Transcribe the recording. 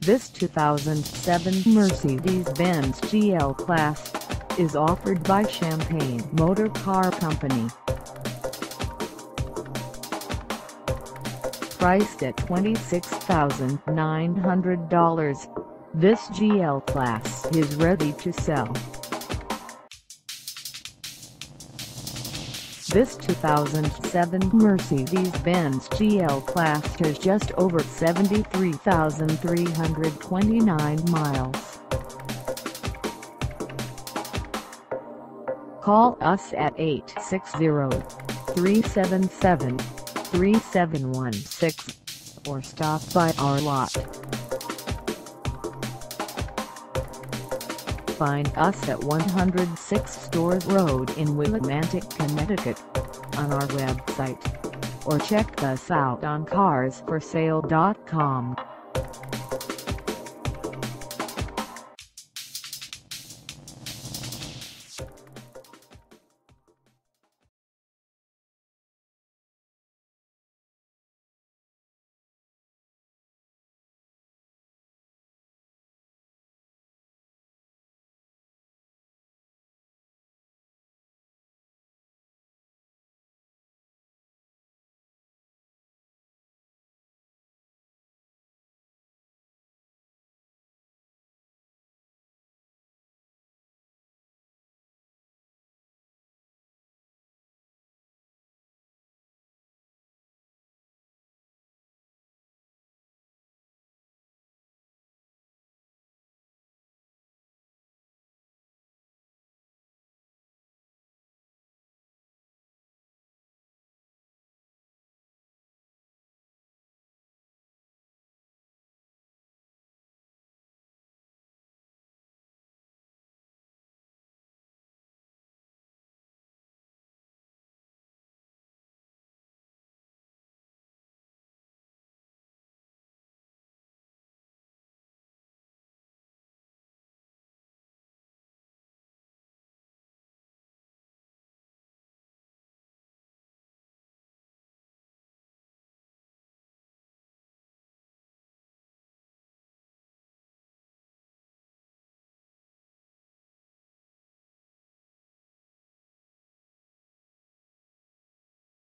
This 2007 Mercedes-Benz GL Class is offered by Champagne Motor Car Company. Priced at $26,900, this GL Class is ready to sell. This 2007 Mercedes-Benz GL Class has just over 73,329 miles. Call us at 860-377-3716 or stop by our lot. Find us at 106 Storrs Road in Willimantic, Connecticut on our website or check us out on carsforsale.com.